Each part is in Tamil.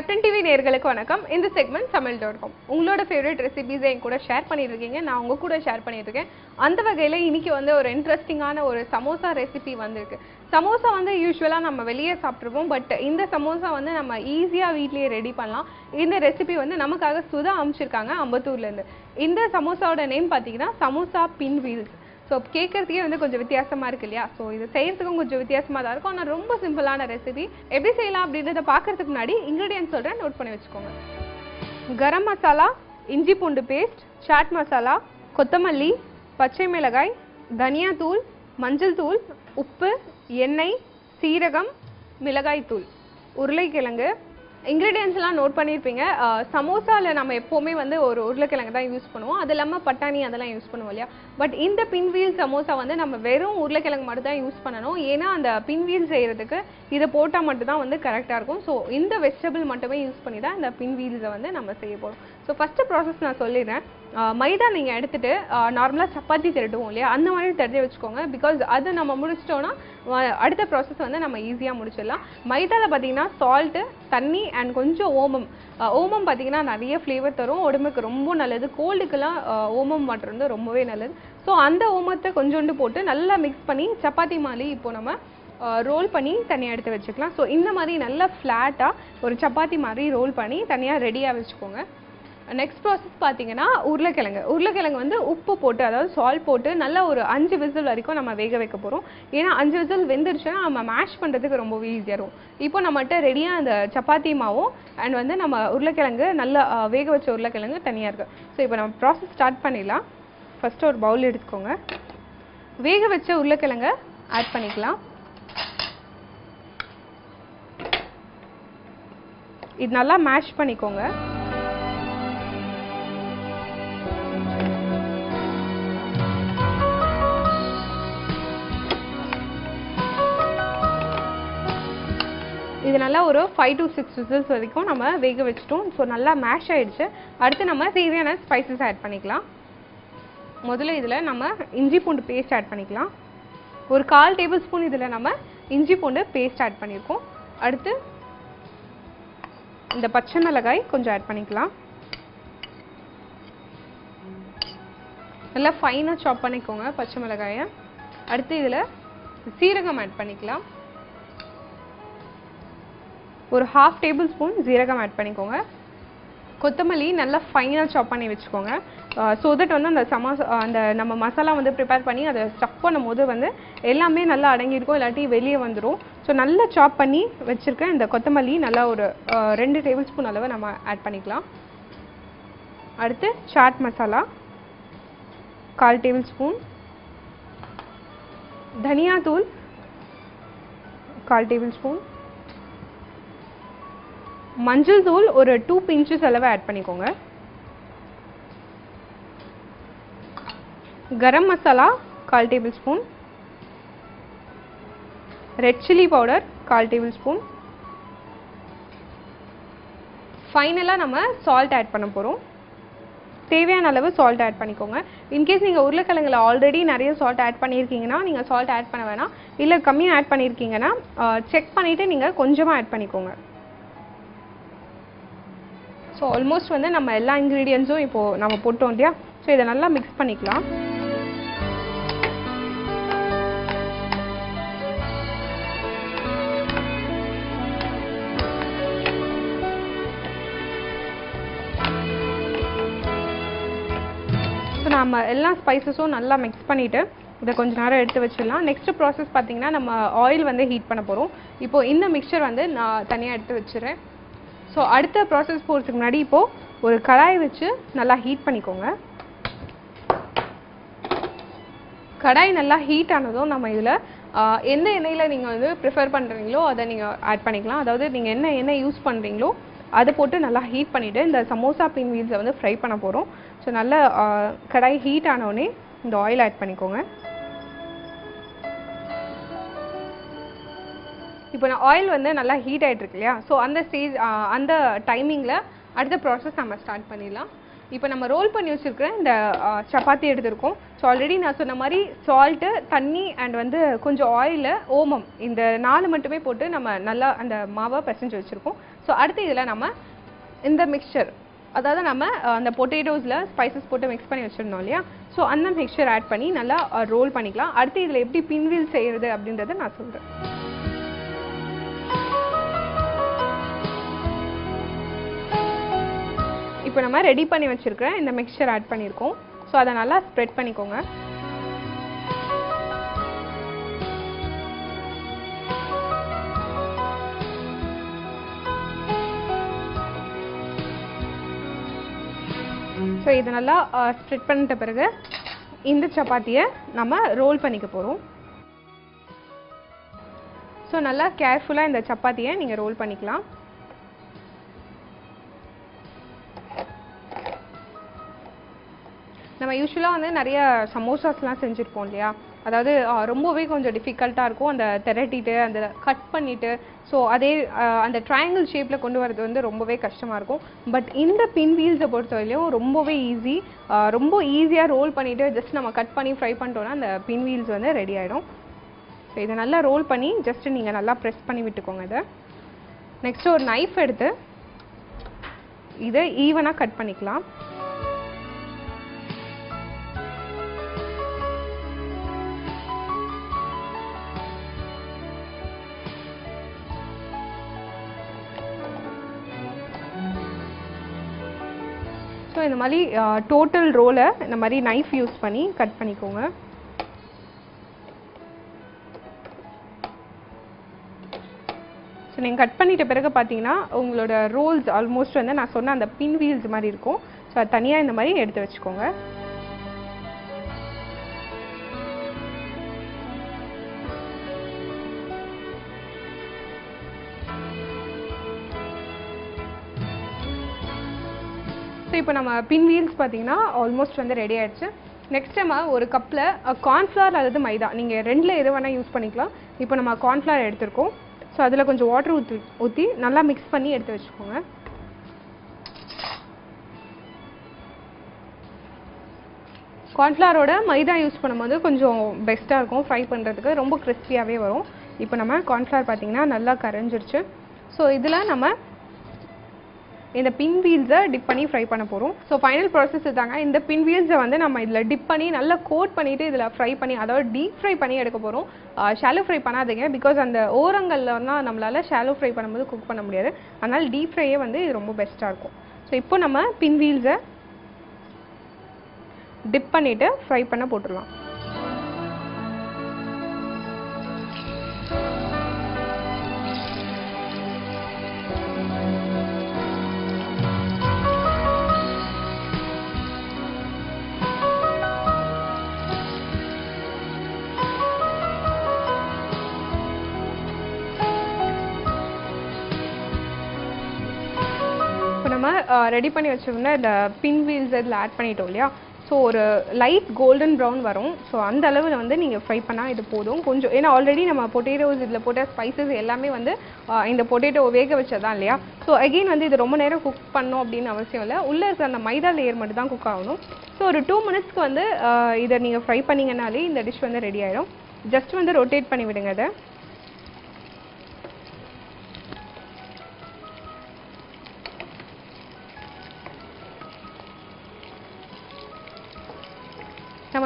கேப்டன் டிவி நேர்களுக்கு வணக்கம். இந்த செக்மெண்ட் சமையல் டாட் காம் உங்களோட ஃபேவரட் ரெசிபிஸை என் கூட ஷேர் பண்ணியிருக்கீங்க நான் உங்கள் கூட ஷேர் பண்ணியிருக்கேன் அந்த வகையில் இன்னைக்கு வந்து ஒரு இன்ட்ரெஸ்டிங்கான ஒரு சமோசா ரெசிபி வந்திருக்கு. சமோசா வந்து யூஸ்வலாக நம்ம வெளியே சாப்பிட்ருவோம் பட் இந்த சமோசா வந்து நம்ம ஈஸியாக வீட்லேயே ரெடி பண்ணலாம். இந்த ரெசிபி வந்து நமக்காக சுதா அமைச்சிருக்காங்க அம்பத்தூர்லேருந்து இந்த சமோசாவோட நேம் பார்த்தீங்கன்னா சமோசா பின் வீல்ஸ் ஸோ கேட்கறதுக்கே வந்து கொஞ்சம் வித்தியாசமாக இருக்கு இல்லையா? ஸோ இது செய்கிறதுக்கும் கொஞ்சம் வித்தியாசமாக தான் இருக்கும். ஆனால் ரொம்ப சிம்பிளான ரெசிபி எப்படி செய்யலாம் அப்படின்றத பார்க்கறதுக்கு முன்னாடி இன்க்ரீடியன்ட் சொல்கிறேன் நோட் பண்ணி வச்சுக்கோங்க. கரம் மசாலா இஞ்சி பூண்டு பேஸ்ட் சாட் மசாலா கொத்தமல்லி பச்சை மிளகாய் தனியா தூள் மஞ்சள் தூள் உப்பு எண்ணெய் சீரகம் மிளகாய் தூள். உருளைக்கிழங்கு இன்க்ரீடியன்ஸ்லாம் நோட் பண்ணியிருப்பீங்க. சமோசாவில் நம்ம எப்போவுமே வந்து ஒரு உருளைக்கிழங்கு தான் யூஸ் பண்ணுவோம். அது இல்லாமல் பட்டாணி அதெல்லாம் யூஸ் பண்ணுவோம் இல்லையா? பட் இந்த பின்வீல் சமோசா வந்து நம்ம வெறும் உருளைக்கிழங்கு மட்டும் தான் யூஸ் பண்ணணும். ஏன்னா அந்த பின்வீல் செய்கிறதுக்கு இதை போட்டால் மட்டும்தான் வந்து கரெக்டாக இருக்கும். ஸோ இந்த வெஜிடபிள் மட்டுமே யூஸ் பண்ணி தான் இந்த பின்வீல்ஸை வந்து நம்ம செய்ய போகிறோம் ஸோ ஃபஸ்ட்டு ப்ராசஸ் நான் சொல்லிடுறேன். மைதா நீங்கள் எடுத்துகிட்டு நார்மலாக சப்பாத்தி திரட்டுவோம் இல்லையா? அந்த மாதிரி திரட்டி வச்சுக்கோங்க. பிகாஸ் அது நம்ம முடிச்சிட்டோன்னா அடுத்த ப்ராசஸ் வந்து நம்ம ஈஸியாக முடிச்சிடலாம். மைதாவில் பார்த்தீங்கன்னா சால்ட்டு தண்ணி அண்ட் கொஞ்சம் ஓமம். ஓமம் பார்த்தீங்கன்னா நிறைய ஃப்ளேவர் தரும். உடம்புக்கு ரொம்ப நல்லது. கோல்டுக்கெல்லாம் ஓமம் வாட்டர் வந்து ரொம்பவே நல்லது. ஸோ அந்த ஓமத்தை கொஞ்சோண்டு போட்டு நல்லா மிக்ஸ் பண்ணி சப்பாத்தி மாதிரி இப்போ நம்ம ரோல் பண்ணி தனியாக எடுத்து வச்சுக்கலாம். ஸோ இந்த மாதிரி நல்லா ஃப்ளாட்டாக ஒரு சப்பாத்தி மாதிரி ரோல் பண்ணி தனியாக ரெடியாக வச்சுக்கோங்க. நெக்ஸ்ட் ப்ராசஸ் பார்த்தீங்கன்னா உருளைக்கிழங்கு. உருளைக்கிழங்கு வந்து உப்பு போட்டு அதாவது சால்ட் போட்டு நல்லா ஒரு அஞ்சு விசில் வரைக்கும் நம்ம வேக வைக்க போகிறோம் ஏன்னா அஞ்சு விசில் வெந்துருச்சுன்னா நம்ம மேஷ் பண்ணுறதுக்கு ரொம்பவே ஈஸியாக இருக்கும். இப்போ நம்மகிட்ட ரெடியாக அந்த சப்பாத்தி மாவும் அண்ட் வந்து நம்ம உருளைக்கிழங்கு நல்லா வேக வச்ச உருளைக்கிழங்கு தனியாக இருக்குது ஸோ இப்போ நம்ம ப்ராசஸ் ஸ்டார்ட் பண்ணிடலாம். ஃபஸ்ட்டு ஒரு பவுல் எடுத்துக்கோங்க. வேக வச்ச உருளைக்கிழங்க ஆட் பண்ணிக்கலாம். இது நல்லா மேஷ் பண்ணிக்கோங்க. இது நல்லா ஒரு ஃபைவ் டு சிக்ஸ் விசில்ஸ் வரைக்கும் நம்ம வேக வச்சிட்டோம். ஸோ நல்லா மேஷ் ஆயிடுச்சு. அடுத்து நம்ம தேவையான ஸ்பைசஸ் ஆட் பண்ணிக்கலாம். முதல்ல இதில் நம்ம இஞ்சி பூண்டு பேஸ்ட் ஆட் பண்ணிக்கலாம். ஒரு கால் டேபிள் ஸ்பூன் இதில் நம்ம இஞ்சி பூண்டு பேஸ்ட் ஆட் பண்ணியிருக்கோம் அடுத்து இந்த பச்சை மிளகாய் கொஞ்சம் ஆட் பண்ணிக்கலாம். நல்லா ஃபைனாக சாப் பண்ணிக்கோங்க பச்சை மிளகாயை. அடுத்து இதில் சீரகம் ஆட் பண்ணிக்கலாம். ஒரு ஹாஃப் டேபிள் ஸ்பூன் ஜீரகம் ஆட் பண்ணிக்கோங்க. கொத்தமல்லி நல்லா ஃபைனாக சாப் பண்ணி வச்சுக்கோங்க. ஸோ தட் வந்து அந்த சமோசா அந்த நம்ம மசாலா வந்து ப்ரிப்பேர் பண்ணி அதை ஸ்டஃப் பண்ணும்போது வந்து எல்லாமே நல்லா அடங்கியிருக்கும் இல்லாட்டி வெளியே வந்துடும் ஸோ நல்லா சாப் பண்ணி வச்சுருக்கேன் இந்த கொத்தமல்லி நல்லா ஒரு ரெண்டு டேபிள் ஸ்பூன் அளவு நம்ம ஆட் பண்ணிக்கலாம். அடுத்து சாட் மசாலா கால் டேபிள் ஸ்பூன் தனியா தூள் கால் டேபிள் ஸ்பூன் மஞ்சள் தூள் ஒரு டூ பிஞ்சஸ் அளவு ஆட் பண்ணிக்கோங்க. கரம் மசாலா கால் tablespoon. Red chilli powder கால் டேபிள் ஸ்பூன். ஃபைனலாக நம்ம சால்ட் ஆட் பண்ண போகிறோம் தேவையான அளவு சால்ட் ஆட் பண்ணிக்கோங்க. இன்கேஸ் நீங்கள் உருளைக்கிழங்குல ஆல்ரெடி நிறைய சால்ட் ஆட் பண்ணியிருக்கீங்கன்னா நீங்கள் சால்ட் ஆட் பண்ண வேணாம். இல்லை கம்மியாக ஆட் பண்ணியிருக்கீங்கன்னா செக் பண்ணிவிட்டு நீங்கள் கொஞ்சமாக ஆட் பண்ணிக்கோங்க. ஸோ ஆல்மோஸ்ட் வந்து நம்ம எல்லா இன்க்ரீடியன்ஸும் இப்போது நம்ம போட்டோம் இல்லையா? ஸோ இதை நல்லா மிக்ஸ் பண்ணிக்கலாம். ஸோ நம்ம எல்லா ஸ்பைசஸும் நல்லா மிக்ஸ் பண்ணிவிட்டு இதை கொஞ்ச நேரம் எடுத்து வச்சிடலாம். நெக்ஸ்ட் ப்ராசஸ் பார்த்திங்கன்னா நம்ம ஆயில் வந்து ஹீட் பண்ண போகிறோம் இப்போது இந்த மிக்சர் வந்து நான் தனியாக எடுத்து வச்சிடுறேன். ஸோ அடுத்த ப்ராசஸ் போகிறதுக்கு முன்னாடி இப்போது ஒரு கடாய் வச்சு நல்லா ஹீட் பண்ணிக்கோங்க. கடாய் நல்லா ஹீட் ஆனதும் நம்ம இதில் எந்த எண்ணெயில் நீங்கள் வந்து ப்ரிஃபர் பண்ணுறீங்களோ அதை நீங்கள் ஆட் பண்ணிக்கலாம். அதாவது நீங்கள் என்ன எண்ணெய் யூஸ் பண்ணுறீங்களோ அதை போட்டு நல்லா ஹீட் பண்ணிவிட்டு இந்த சமோசா பின் வீல்ஸை வந்து ஃப்ரை பண்ண போகிறோம் ஸோ நல்லா கடாய் ஹீட் ஆனோடனே இந்த ஆயில் ஆட் பண்ணிக்கோங்க. இப்போ நான் ஆயில் வந்து நல்லா ஹீட் ஆகிட்ருக்கு இல்லையா? ஸோ அந்த ஸ்டேஜ் அந்த டைமிங்கில் அடுத்த ப்ராசஸ் நம்ம ஸ்டார்ட் பண்ணிடலாம். இப்போ நம்ம ரோல் பண்ணி வச்சுருக்கிற இந்த சப்பாத்தி எடுத்திருக்கோம். ஸோ ஆல்ரெடி நான் சொன்ன மாதிரி சால்ட்டு தண்ணி அண்ட் வந்து கொஞ்சம் ஆயிலு ஓமம் இந்த நாலு மட்டுமே போட்டு நம்ம நல்லா அந்த மாவை பிசைஞ்சு வச்சுருக்கோம். ஸோ அடுத்து இதில் நம்ம இந்த மிக்சர் அதாவது நம்ம அந்த பொட்டேட்டோஸில் ஸ்பைசஸ் போட்டு மிக்ஸ் பண்ணி வச்சுருந்தோம் இல்லையா? ஸோ அந்த மிக்சர் ஆட் பண்ணி நல்லா ரோல் பண்ணிக்கலாம். அடுத்து இதில் எப்படி பின்வீல் செய்கிறது அப்படின்றத நான் சொல்கிறேன் இப்போ நம்ம ரெடி பண்ணி வச்சுருக்கிற இந்த மிக்சர் ஆட் பண்ணியிருக்கோம் ஸோ அதை நல்லா ஸ்ப்ரெட் பண்ணிக்கோங்க. ஸோ இதை நல்லா ஸ்ப்ரெட் பண்ணிட்ட பிறகு இந்த சப்பாத்தியை நம்ம ரோல் பண்ணிக்க போகிறோம் ஸோ நல்லா கேர்ஃபுல்லாக இந்த சப்பாத்தியை நீங்கள் ரோல் பண்ணிக்கலாம். நம்ம யூஸ்வலாக வந்து நிறைய சமோசாஸ்லாம் செஞ்சுருப்போம் இல்லையா? அதாவது ரொம்பவே கொஞ்சம் டிஃபிகல்ட்டாக இருக்கும். அந்த திரட்டிட்டு அந்த கட் பண்ணிவிட்டு ஸோ அதே அந்த ட்ரையாங்கிள் ஷேப்பில் கொண்டு வரது வந்து ரொம்பவே கஷ்டமாக இருக்கும். பட் இந்த பின் வீல்ஸை பொறுத்தவரையிலும் ரொம்பவே ஈஸி ரொம்ப ஈஸியாக ரோல் பண்ணிவிட்டு ஜஸ்ட் நம்ம கட் பண்ணி ஃப்ரை பண்ணிட்டோம்னா அந்த பின் வீல்ஸ் வந்து ரெடி ஆகிடும் ஸோ இதை நல்லா ரோல் பண்ணி ஜஸ்ட் நீங்கள் நல்லா ப்ரெஸ் பண்ணி விட்டுக்கோங்க இதை. நெக்ஸ்ட் ஒரு நைஃப் எடுத்து இதை ஈவனாக கட் பண்ணிக்கலாம். ஸோ இந்த மாதிரி டோட்டல் ரோலை இந்த மாதிரி நைஃப் யூஸ் பண்ணி கட் பண்ணிக்கோங்க. ஸோ நீங்கள் கட் பண்ணிட்ட பிறகு பார்த்தீங்கன்னா உங்களோட ரோல்ஸ் ஆல்மோஸ்ட் வந்து நான் சொன்ன அந்த பின் வீல்ஸ் மாதிரி இருக்கும். ஸோ அது தனியாக இந்த மாதிரி எடுத்து வச்சுக்கோங்க. இப்போ நம்ம பின் வீல்ஸ் பார்த்தீங்கன்னா ஆல்மோஸ்ட் வந்து ரெடி ஆயிடுச்சு. நெக்ஸ்ட் நம்ம ஒரு கப்பில் கார்ன்ஃப்ளவர் அல்லது மைதா. நீங்கள் ரெண்டில் எது வேணால் யூஸ் பண்ணிக்கலாம். இப்போ நம்ம கார்ன்ஃப்ளவர் எடுத்திருக்கோம். ஸோ அதில் கொஞ்சம் வாட்டர் ஊற்றி ஊற்றி நல்லா மிக்ஸ் பண்ணி எடுத்து வச்சுக்கோங்க. கார்ன்ஃப்ளவரோட மைதா யூஸ் பண்ணும்போது கொஞ்சம் பெஸ்ட்டாக இருக்கும். ஃப்ரை பண்ணுறதுக்கு ரொம்ப கிறிஸ்பியாகவே வரும். இப்போ நம்ம கார்ன்ஃப்ளவர் பார்த்தீங்கன்னா நல்லா கரைஞ்சிருச்சு. ஸோ இதில் நம்ம இந்த பின் வீல்ஸை டிப் பண்ணி ஃப்ரை பண்ண போகிறோம் ஸோ ஃபைனல் ப்ராசஸ் இதாங்க இந்த பின் வீல்ஸை வந்து நம்ம இதில் டிப் பண்ணி நல்லா கோட் பண்ணிவிட்டு இதில் ஃப்ரை பண்ணி அதாவது டீப் ஃப்ரை பண்ணி எடுக்க போகிறோம் ஷாலோ ஃப்ரை பண்ணாதீங்க. பிகாஸ் அந்த ஓரங்களில் தான் நம்மளால் ஷாலோ ஃப்ரை பண்ணும்போது குக் பண்ண முடியாது. அதனால் டீப் ஃப்ரையே வந்து இது ரொம்ப பெஸ்ட்டாக இருக்கும். ஸோ இப்போ நம்ம பின் வீல்ஸை டிப் பண்ணிவிட்டு ஃப்ரை பண்ண போட்டுடலாம். நம்ம ரெடி பண்ணி வச்சோம்னா இந்த பின் வீல்ஸ் இதில் ஆட் பண்ணிட்டோம் இல்லையா? ஸோ ஒரு லைட் கோல்டன் ப்ரௌன் வரும். ஸோ அந்த அளவில் வந்து நீங்கள் ஃப்ரை பண்ணால் இது போதும். கொஞ்சம் ஏன்னா ஆல்ரெடி நம்ம பொட்டேட்டோஸ் இதில் போட்ட ஸ்பைசஸ் எல்லாமே வந்து இந்த பொட்டேட்டோ வேக வச்சதான் இல்லையா? ஸோ அகெயின் வந்து இது ரொம்ப நேரம் குக் பண்ணோம் அப்படின்னு அவசியம் இல்லை. உள்ளே இருக்கிற அந்த மைதா லேயர் மட்டும் தான் குக் ஆகணும். ஸோ ஒரு டூ மினிட்ஸ்க்கு வந்து இதை நீங்கள் ஃப்ரை பண்ணிங்கனாலே இந்த டிஷ் வந்து ரெடி ஆயிடும். ஜஸ்ட் வந்து ரொட்டேட் பண்ணி விடுங்க அதை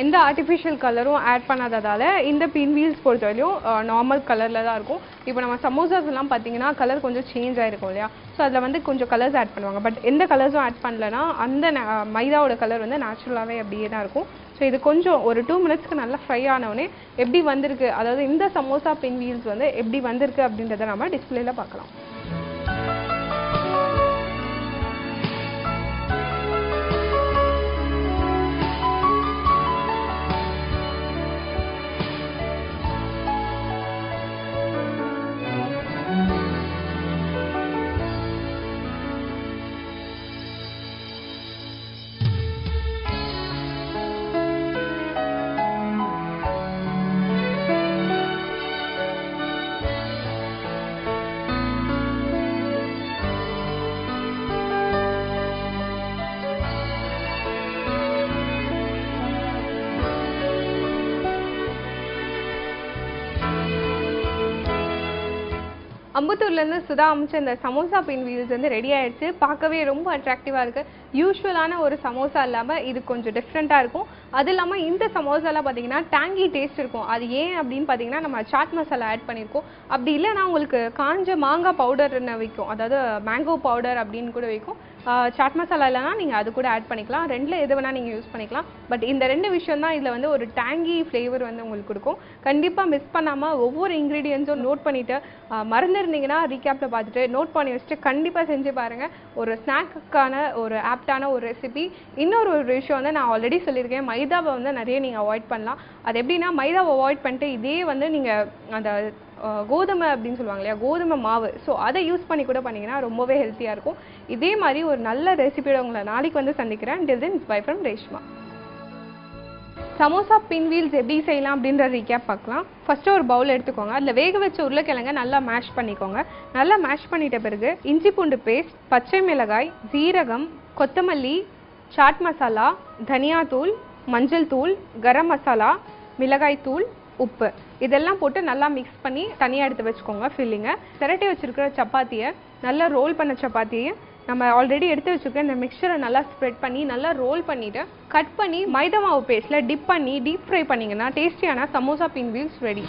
எந்த ஆர்டிஃபிஷியல் கலரும் ஆட் பண்ணாததால் இந்த பின் வீல்ஸ் பொறுத்தவரையும் நார்மல் கலரில் தான் இருக்கும். இப்போ நம்ம சமோசாஸ் எல்லாம் பார்த்தீங்கன்னா கலர் கொஞ்சம் சேஞ்ச் ஆகிருக்கும் இல்லையா? ஸோ அதில் வந்து கொஞ்சம் கலர்ஸ் ஆட் பண்ணுவாங்க. பட் எந்த கலர்ஸும் ஆட் பண்ணலன்னா அந்த ந- மைதாவோட கலர் வந்து நேச்சுரலாகவே அப்படியே தான் இருக்கும். ஸோ இது கொஞ்சம் ஒரு டூ மினிட்ஸ்க்கு நல்லா ஃப்ரை ஆனவுடனே எப்படி வந்திருக்கு? அதாவது இந்த சமோசா பின் வீல்ஸ் வந்து எப்படி வந்திருக்கு அப்படின்றத நம்ம டிஸ்பிளேல பார்க்கலாம். அம்பத்தூர்லேருந்து சுதா அமைச்ச இந்த சமோசா பின் வீல்ஸ் வந்து ரெடி ஆயிடுச்சு. பார்க்கவே ரொம்ப அட்ராக்டிவாக இருக்குது யூஸ்வலான ஒரு சமோசா இல்லாமல் இது கொஞ்சம் டிஃப்ரெண்ட்டாக இருக்கும். அது இல்லாமல் இந்த சமோசாலாம் பார்த்தீங்கன்னா டேங்கி டேஸ்ட் இருக்கும். அது ஏன் அப்படின்னு பார்த்தீங்கன்னா நம்ம சாட் மசாலா ஆட் பண்ணியிருக்கோம் அப்படி இல்லைன்னா உங்களுக்கு காஞ்ச மாங்காய் பவுடர்னு விற்கும் அதாவது மேங்கோ பவுடர் அப்படின்னு கூட விற்கும் சாட் மசாலா இல்லைனா நீங்கள் அது கூட ஆட் பண்ணிக்கலாம். ரெண்டில் எது வேணால் நீங்கள் யூஸ் பண்ணிக்கலாம். பட் இந்த ரெண்டு விஷயம் தான் இதில் வந்து ஒரு டேங்கி ஃப்ளேவர் வந்து உங்களுக்கு கொடுக்கும். கண்டிப்பாக மிஸ் பண்ணாமல் ஒவ்வொரு இன்க்ரீடியன்ஸும் நோட் பண்ணிவிட்டு மறந்துருந்தீங்கன்னா ரீகேப்பில் பார்த்துட்டு நோட் பண்ணி வச்சுட்டு கண்டிப்பாக செஞ்சு பாருங்கள் ஒரு ஸ்நாக்குக்கான ஒரு ஆப்டான ஒரு ரெசிபி இன்னொரு ஒரு விஷயம் வந்து நான் ஆல்ரெடி சொல்லியிருக்கேன். மைதாவை வந்து நிறைய நீங்கள் அவாய்ட் பண்ணலாம். அது எப்படின்னா மைதாவை அவாய்ட் பண்ணிட்டு இதே வந்து நீங்கள் அந்த கோதுமை அப்படின்னு சொல்லுவாங்க இல்லையா? கோதுமை மாவு. ஸோ அதை யூஸ் பண்ணி கூட பண்ணிங்கன்னா ரொம்பவே ஹெல்த்தியாக இருக்கும். இதே மாதிரி ஒரு நல்ல ரெசிபியோட உங்களை நாளைக்கு வந்து சந்திக்கிறேன். Till then bye from Reshma samosa pinwheels எப்படி செய்யலாம் அப்படின்ற ரீகேப் பார்க்கலாம். ஃபஸ்ட்டு ஒரு பவுல் எடுத்துக்கோங்க. அதில் வேக வச்ச உருளைக்கிழங்க நல்லா மேஷ் பண்ணிக்கோங்க. நல்லா மேஷ் பண்ணிட்ட பிறகு இஞ்சி பூண்டு பேஸ்ட் பச்சை மிளகாய் ஜீரகம் கொத்தமல்லி சாட் மசாலா தனியாத்தூள் மஞ்சள் தூள் கரம் மசாலா மிளகாய் தூள் உப்பு. இதெல்லாம் போட்டு நல்லா மிக்ஸ் பண்ணி தனியாக எடுத்து வச்சுக்கோங்க ஃபில்லிங்கை திரட்டி வச்சுருக்கிற சப்பாத்தியை நல்லா ரோல் பண்ண சப்பாத்தியை நம்ம ஆல்ரெடி எடுத்து வச்சுருக்க இந்த மிக்சரை நல்லா ஸ்ப்ரெட் பண்ணி நல்லா ரோல் பண்ணிவிட்டு கட் பண்ணி மைதா மாவு பேஸ்ட்டில் டிப் பண்ணி டீப் ஃப்ரை பண்ணீங்கன்னா டேஸ்டியான சமோசா பின் வீல்ஸ் ரெடி